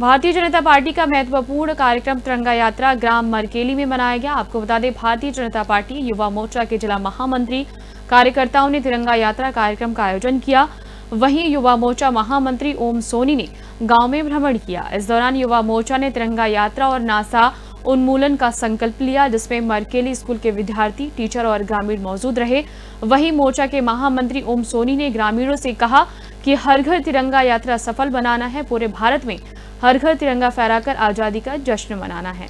Bharatiya Janata party का महत्वपूर्ण कार्यक्रम तिरंगा यात्रा ग्राम मरकेली में मनाया गया। आपको बता दें, भारतीय जनता पार्टी, युवा मोर्चा के जिला महामंत्री, कार्यकर्ताओं ने तिरंगा यात्रा कार्यक्रम का आयोजन किया। वहीं युवा मोर्चा महामंत्री ओम सोनी ने गाँव में भ्रमण किया। इस दौरान युवा मोर्चा ने तिरंगा यात्रा और नासा उन्मूलन का संकल्प लिया, जिसमें मरकेली स्कूल के विद्यार्थी, टीचर और ग्रामीण मौजूद रहे। वहीं मोर्चा के महामंत्री ओम सोनी ने ग्रामीणों से कहा कि हर घर तिरंगा यात्रा सफल बनाना है। पूरे भारत में हर घर तिरंगा फहराकर आज़ादी का जश्न मनाना है।